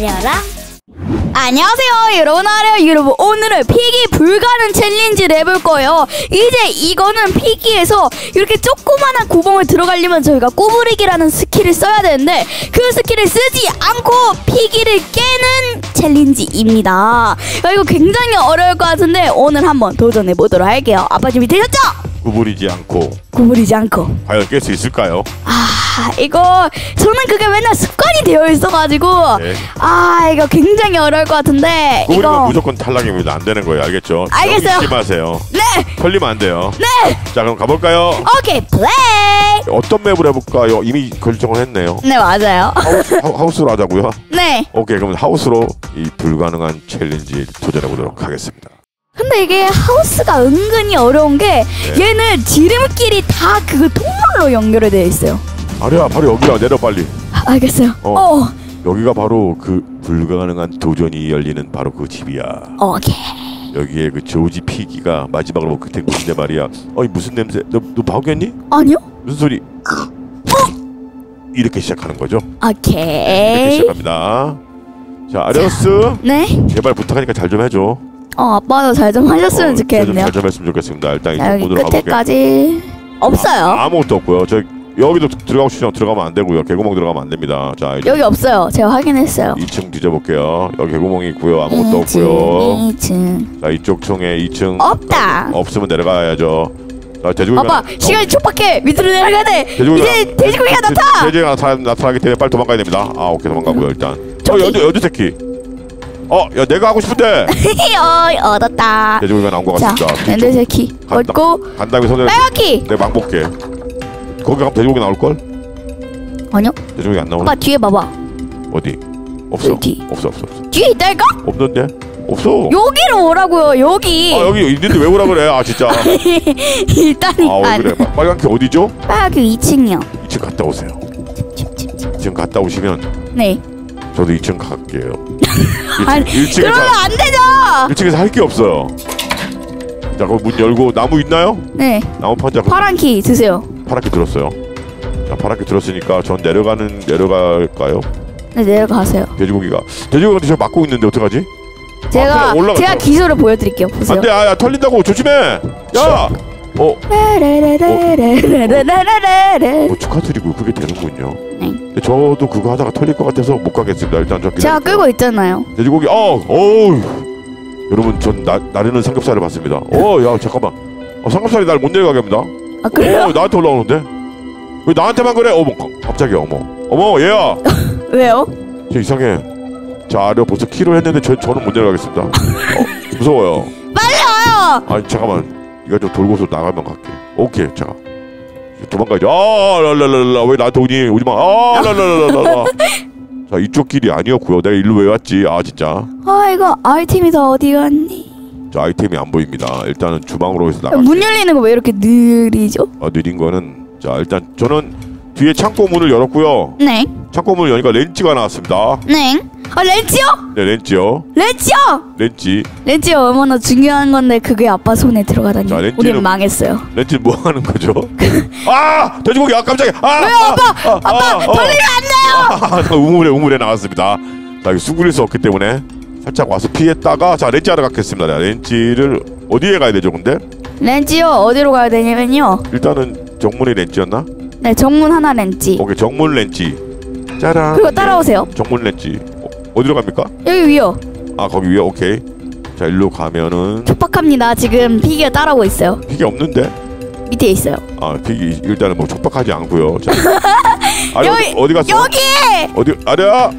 아려랑. 안녕하세요 여러분. 아려 여러분. 오늘은 피기 불가능 챌린지를 해볼 거예요. 이제 이거는 피기에서 이렇게 조그만한 구멍을 들어가려면 저희가 구부리기라는 스킬을 써야 되는데 그 스킬을 쓰지 않고 피기를 깨는 챌린지입니다. 야, 이거 굉장히 어려울 것 같은데 오늘 한번 도전해 보도록 할게요. 아빠 준비 되셨죠? 구부리지 않고 구부리지 않고 과연 깰 수 있을까요? 아 이거 저는 그게 맨날 습관이 되어 있어가지고 네. 아 이거 굉장히 어려울 것 같은데 구부리면 이거 무조건 탈락입니다. 안 되는 거예요. 알겠죠? 알겠어요. 명심하세요. 네 털리면 안 돼요. 네. 자 그럼 가볼까요? 오케이 플레이 어떤 맵을 해볼까요? 이미 결정을 했네요. 네 맞아요 하우스, 하- 하우스로 하자고요. 네 오케이 그럼 하우스로 이 불가능한 챌린지 도전해 보도록 하겠습니다. 근데 이게 하우스가 은근히 어려운 게 네. 얘는 지름길이 다 그 통로로 연결이 되어 있어요 아리야 바로 여기야 내려 빨리. 아, 알겠어요 어. 어. 여기가 바로 그 불가능한 도전이 열리는 바로 그 집이야. 오케이 여기에 그 조지 피기가 마지막으로 뭐 그때 군데 말이야. 어이 무슨 냄새? 너너 바우겠니? 아니요 무슨 소리? 이렇게 시작하는 거죠. 이렇게 오케이 시작합니다. 자 아리어스 네 제발 부탁하니까 잘 좀 해줘. 어 아빠도 잘 좀 하셨으면 어, 좋겠네요 잘좀 했으면 좋겠습니다. 일단 자 여기. 끝에까지 없어요 아 무것도 없고요. 저 여기도 들어가고 싶지만 들어가면 안 되고요. 개구멍 들어가면 안 됩니다. 자 이제 여기 없어요 제가 확인했어요 2층 뒤져볼게요. 여기 개구멍이 있고요. 아무것도 2층, 없고요. 2층 자 이쪽 총에 2층 없다 없으면 내려가야죠. 자 돼지고기가 아빠 나- 시간이 촉박해 밑으로 내려가야 돼 돼지고기가 이제 돼지고기가 돼- 나타 나타, 나타나기 때문에 빨리 도망가야 됩니다. 아 오케이 도망가고요 일단. 어 저기. 여주 여주 새끼. 어 야 내가 하고 싶은데 어이 얻었다 돼지고기가 나온 것 자 같습니다. 랜드새키 간다. 얻고 간 다음에 손을 빨갛기 내가 막 볼게. 거기 가면 돼지고기 나올 걸? 아니요 돼지고기 안 나오나? 아빠 뒤에 봐봐 어디? 없어. 여기. 없어 없어 없어. 뒤에 있다니까? 없는데? 없어. 여기로 오라고요 여기 아 여기 있는데 왜 오라 그래? 아 진짜. 아왜 그래? 마- 빨간 키 어디죠? 빨갛기 2층이요 2층 갔다 오세요. 2층 갔다 오시면 네 저도 2층 갈게요. 1층, 그러면 안 되죠. 1층에서 할 게 없어요. 자 그럼 문 열고 나무 있나요? 네. 나무 판자. 파란 키 드세요. 파랗게 들었어요. 자 파랗게 들었으니까 전 내려가는 내려갈까요? 네 내려가세요. 돼지고기가 돼지고기가 저 막고 있는데 어떡하지? 제가 아, 제가 기술을 보여드릴게요. 보세요. 안돼 아야 털린다고 조심해. 야. 어. 어. 어 축하드리고 그게 되는군요. 저도 그거 하다가 털릴 것 같아서 못 가겠습니다. 일단 저 제가 기다릴게요. 끌고 있잖아요 돼지고기 어 어우 여러분 전 나, 나르는 삼겹살을 봤습니다. 어 야 잠깐만 어, 삼겹살이 날 못 내려가게 합니다. 아 그래요? 어, 나한테 올라오는데 왜 나한테만 그래? 어머 가- 갑자기 어머 어머 얘야 왜요? 저 이상해. 자 아려 벌써 키로 했는데 저, 저는 못 내려가겠습니다. 어, 무서워요. 빨리 와요 아니 잠깐만 이거 좀 돌고서 나가면 갈게. 오케이 자 도망가야지. 아 랄랄랄라 왜 나한테 오니 오지 마. 아 랄랄랄라. 자 이쪽 길이 아니었고요. 내가 일로 왜 왔지? 아 진짜. 아 이거 아이템이 다 어디 갔니? 자 아이템이 안 보입니다. 일단은 주방으로 해서 나가. 문 열리는 거 왜 이렇게 느리죠? 아, 느린 거는 자 일단 저는 뒤에 창고 문을 열었고요. 네, 창고 문을 여니까 렌치가 나왔습니다. 네. 아 렌치요? 네 렌치요. 렌치요? 렌치. 렌치 얼마나 중요한 건데 그게 아빠 손에 들어가다니. 자, 렌치는- 우린 망했어요. 렌치 뭐 하는 거죠? 아 돼지고기 아 깜짝이야. 아, 왜요, 아, 아빠? 아, 아빠 아, 어. 돌리면 안 돼요. 아, 나 우물에 우물에 나왔습니다. 자, 여기 수그릴 수 없기 때문에 살짝 와서 피했다가 자 렌치 하러 가겠습니다. 자, 렌치를 어디에 가야 되죠, 근데? 렌치요 어디로 가야 되냐면요. 일단은 정문이 렌치였나? 네 정문 하나 렌치. 오케이 정문 렌치. 짜란. 그리고 따라오세요. 정문 렌치. 어, 디로 갑니까? 여기 위요. 아 거기 위에 오케이. 자 일로 가면은 촉박합니다. 지금 피기가 따라오고 있어요. 피기 없는데? 밑에 있어요. 아 피기 일단은 뭐 촉박하지 않고요. 자, 아리 여기, 어디, 어디 갔어? 여기 어디 아리야?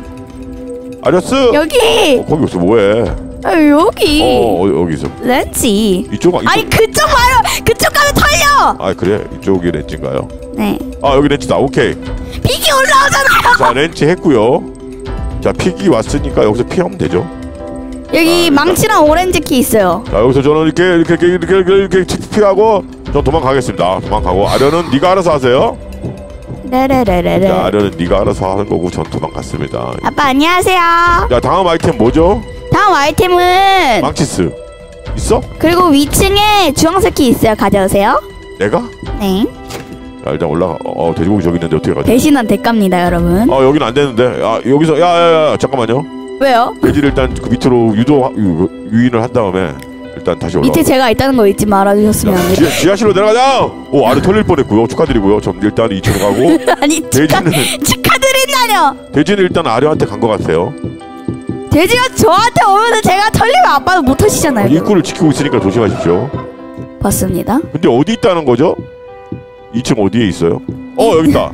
아리스? 여기 어, 거기 없어 뭐해? 아, 여기 어 어디 여기 있어. 렌치. 이쪽 이쪽. 아니 그쪽 말고 그쪽 가면 털려. 아 그래 이쪽이 렌치인가요? 네. 아 여기 렌치다 오케이 피기 올라오잖아요. 자 렌치 했고요 자 피기 왔으니까 여기서 피하면 되죠 여기 아, 망치랑 오렌지 키 있어요. 자 여기서 저는 이렇게 이렇게 이렇게 이렇게 이렇게, 이렇게 피하고 전 도망가겠습니다 도망가고 아려는 네가 알아서 하세요 자 레레레레레. 아려는 네가 알아서 하는 거고 전 도망갔습니다 아빠 안녕하세요. 자 다음 아이템 뭐죠? 다음 아이템은 망치스 있어? 그리고 위층에 주황색 키 있어요. 가져오세요. 내가? 네. 자 일단 올라가 어, 어 돼지고기 저기 있는데 어떻게 가지? 대신한 대가입니다, 여러분. 아 여기는 안 되는데 아 여기서 야야야 잠깐만요 왜요? 돼지를 일단 그 밑으로 유도 유, 유인을 한 다음에 일단 다시 올라. 밑에 제가 있다는 거 잊지 말아주셨으면 합니다. 지하, 지하실로 내려가자. 오 아래 털릴 뻔했고요. 축하드리고요. 전 일단 2층으로 가고 아니 축하, 돼지는 축하드린다뇨. 돼지는 일단 아려한테 간 것 같아요. 돼지가 저한테 오면은 제가 털리면 아빠는 못 하시잖아요. 입구를 지키고 있으니까 조심하십시오. 봤습니다. 근데 어디 있다는 거죠? 2층 어디에 있어요? 어 여기 있다.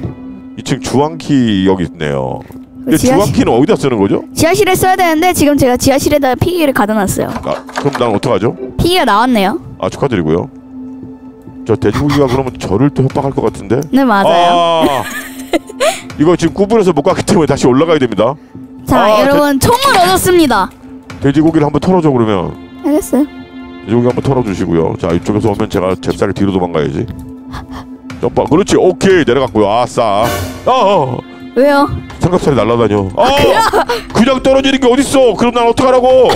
2층 주황키 여기 있네요. 근데 지하실- 주황키는 어디다 쓰는 거죠? 지하실에 써야 되는데 지금 제가 지하실에다 피기를 가둬놨어요. 아, 그럼 난 어떡하죠? 피기가 나왔네요. 아 축하드리고요. 저 돼지고기가 그러면 저를 또 협박할 것 같은데? 네 맞아요. 아, 이거 지금 구분해서 못 가기 때문에 다시 올라가야 됩니다. 자 아, 여러분 총을 얻었습니다. 돼지고기를 한번 털어줘 그러면 알겠어요. 돼지고기 한번 털어주시고요. 자 이쪽에서 오면 제가 잽싸게 뒤로 도망가야지. 점프. 그렇지. 오케이 내려갔고요. 아싸. 아, 아 왜요? 삼겹살이 날라다녀. 아, 그냥 떨어지는 게 어딨어? 그럼 난 어떡하라고?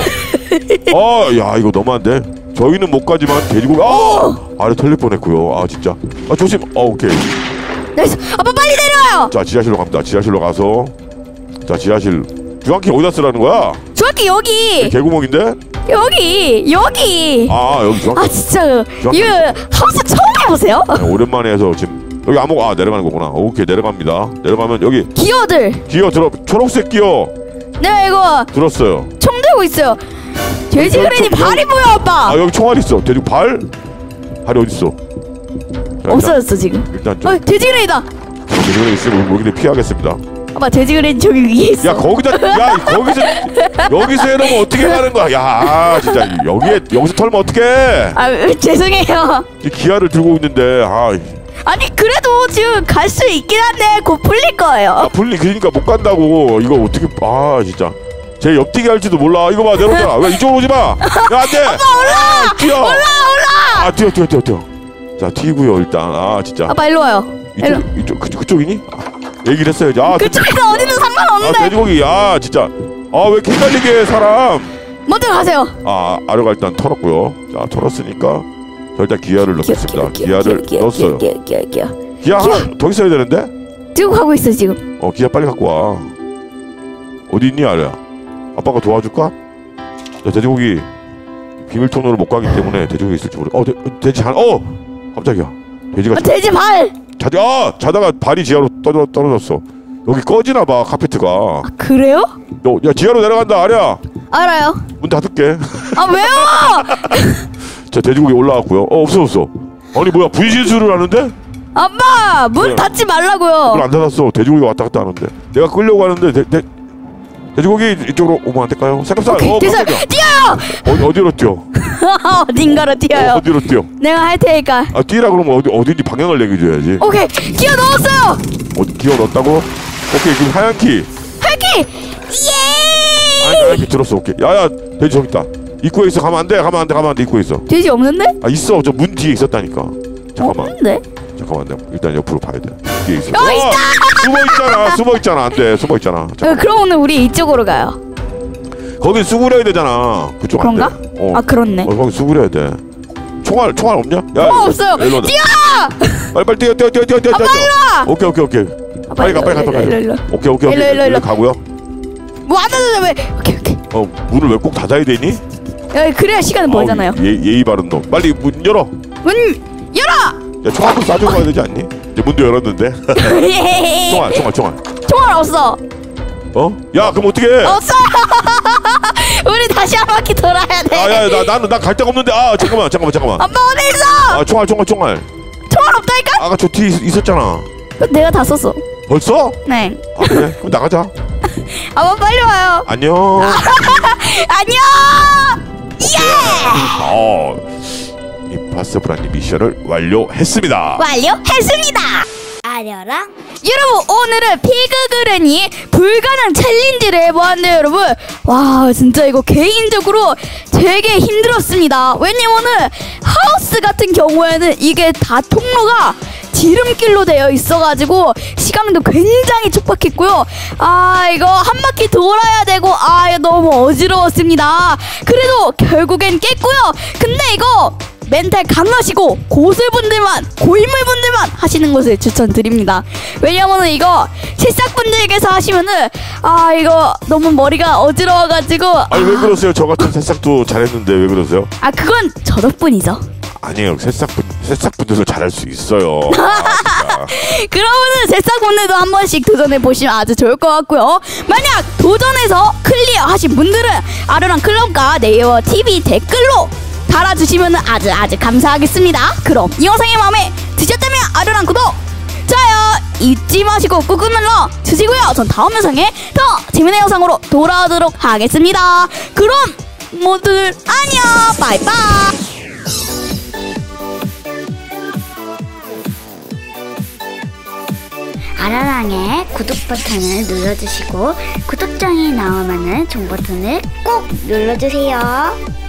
아, 야 이거 너무한데. 저희는 못 가지만 돼지고기 아 아래 털릴 뻔했고요. 아 진짜. 아 조심. 어 오케이. 나이스. 아빠 빨리 내려와요. 자 지하실로 갑니다. 지하실로 가서 자 지하실 주황키 어디다 쓰라는 거야? 저기 여기 개구멍인데? 여기 여기. 아 여기 주황키 아 진짜 이거 하우스 처음 해보세요? 네, 오랜만에 해서 지금 여기 아무 아 내려가는 거구나. 오케이 내려갑니다. 내려가면 여기 기어들. 기어 들어 초록색 기어 내가 이거 들었어요. 총 들고 있어요. 돼지 그래니 총- 발이 보여 아빠. 아 여기 총알 있어. 돼지 발 발이 어디 있어? 없어졌어 지금. 일단 좀 어 돼지 그레이다. 돼지고기 있으면 무기를 피하겠습니다. 아빠 돼지 그레니 저기 위에 있어. 야 거기다 야 거기서 여기서 해놓으면 어떻게 가는 거야? 야 아, 진짜 여기에 여기서 털면 어떡해? 아 죄송해요. 이 기아를 들고 있는데 아, 아니 그래도 지금 갈 수 있긴 한데 곧 풀릴 아 거예요. 분리 그러니까 못 간다고 이거 어떻게 아 진짜 제 옆뛰기 할지도 몰라 이거 봐 내려오잖아 왜 이쪽으로 오지 마. 야 안돼. 올라 뛰어. 올라 올라. 아 뛰어 뛰어 뛰어 뛰어. 자 튀고요 일단 아 진짜 아빠 일로 와요. 일로. 이쪽 이쪽 그, 그쪽이니? 아, 얘기를 했어야지. 아 그쪽에서 어디든 아 상관없는데. 돼지고기 야 진짜. 아왜 이렇게 헷갈리게 해, 사람? 먼저 가세요. 아 아래가 일단 털었고요. 자 털었으니까 저 일단 기어를 넣겠습니다. 기어를 넣었어요. 기어 기어 기어. 기어 하나 더 있어야 되는데? 들고 가고 있어 지금. 어 기아 빨리 갖고 와. 어디 있니 아래야? 아빠가 도와줄까? 자 돼지고기 비밀 통로를 못 가기 때문에 돼지고기 있을지 모르 어 돼, 돼지 하나 어! 깜짝이야. 돼지가 아, 돼지 발. 자 아 자다가 발이 지하로 떨어, 떨어졌어 여기 꺼지나 봐 카페트가 아, 그래요? 너, 야 지하로 내려간다 아래야 알아요. 문 닫을게 아 왜요? 자 돼지고기 올라왔고요 어 없어졌어 아니 뭐야 분신술을 하는데 아빠 문 네. 닫지 말라고요. 문 안 닫았어 돼지고기가 왔다 갔다 하는데 내가 끌려고 하는데 돼, 돼, 돼지고기 이쪽으로 오면 안 될까요? 삼겹살 오케이 어 돼서 깜짝이야 뛰어요. 어, 어디로 뛰어 어딘가로 뛰어요. 어, 디로 뛰어 내가 할 테니까. 아 뛰라 그러면 어디 어딘지 방향을 얘기해 줘야지 오케이 뛰어 넣었어요. 어 기어 넣었다고? 오케이 지금 하얀 키. 하얀, 예. 하얀 키 들었어 오케이 야야 돼지 저기 있다 입구에 있어 가면 안 돼 가면 안 돼 가면 안 돼 입구에 있어 돼지 없는데? 아 있어 저 문 뒤에 있었다니까 잠깐만 없는데? 잠깐만 내가 일단 옆으로 봐야 돼 뒤에 있어 여기 있다! 숨어 있잖아 숨어 있잖아 안 돼 숨어 있잖아 어. 그럼 오늘 우리 이쪽으로 가요. 거기 수그려야 되잖아 그쪽 그런가? 안 돼 어. 아 그렇네. 어 거기 수그려야 돼 총알 총알 없냐? 야 어, 없어요. 일로 와. 뛰어! 빨리 빨리 뛰어 뛰어 뛰어 뛰어 뛰어 아, 빨리 와! 오케이 오케이 오케이 아, 빨리 가 빨리 갔다 일로, 가자 일로, 일로. 오케이 오케이 일로, 오케이 일로, 일로. 가고요 뭐안 닫아도 왜? 오케이 오케이. 어 문을 왜 꼭 닫아야 되니? 야, 그래야 시간은 벌잖아요. 어, 예, 예의 바른 놈 빨리 문 열어 문 열어! 야 총알도 쏴주고 가야 되지 않니? 이제 문도 열었는데 총알 총알 총알 총알 없어. 어? 야 그럼 어떻게 해? 없어. 우리 다시 한 바퀴 돌아야 돼. 아 야 나 나는 나갈 데가 없는데 아 잠깐만 잠깐만 잠깐만 아빠 어디 있어? 아 총알 총알 총알 총알 없다니까? 아까 저 뒤에 있, 있었잖아 내가 다 썼어. 벌써? 네. 아 그래? 그럼 나가자 아빠 빨리 와요. 안녕 안녕. 예! 어 임파서블한 미션을 완료했습니다. 완료했습니다. 아려랑? 여러분 오늘은 피그그ren이 불가능 챌린지를 해보았는데 여러분. 와 진짜 이거 개인적으로 되게 힘들었습니다. 왜냐면은 하우스 같은 경우에는 이게 다 통로가 지름길로 되어 있어가지고 시간도 굉장히 촉박했고요. 아 이거 한 바퀴 돌아야 되고 아 너무 어지러웠습니다. 그래도 결국엔 깼고요. 근데 이거 멘탈 강하시고 고수분들만 고인물분들만 하시는 것을 추천드립니다. 왜냐면은 이거 새싹분들께서 하시면은 아 이거 너무 머리가 어지러워가지고 아니 왜 그러세요? 저 같은 새싹도 잘했는데 왜 그러세요? 아 그건 저 덕분이죠. 아니에요. 새싹분 새싹분들도 잘할 수 있어요. 아. 그러면은 새싹분들도 한 번씩 도전해 보시면 아주 좋을 것 같고요. 만약 도전해서 클리어 하신 분들은 아르랑 클럽과 네이버 TV 댓글로 달아주시면 아주 아주 감사하겠습니다. 그럼 이 영상이 마음에 드셨다면 아르랑 구독, 좋아요 잊지 마시고 꾹꾹 눌러 주시고요. 전 다음 영상에 더 재밌는 영상으로 돌아오도록 하겠습니다. 그럼 모두들 안녕, 바이바이. 아라랑의 구독 버튼을 눌러주시고 구독장이 나오면은 종 버튼을 꼭 눌러주세요.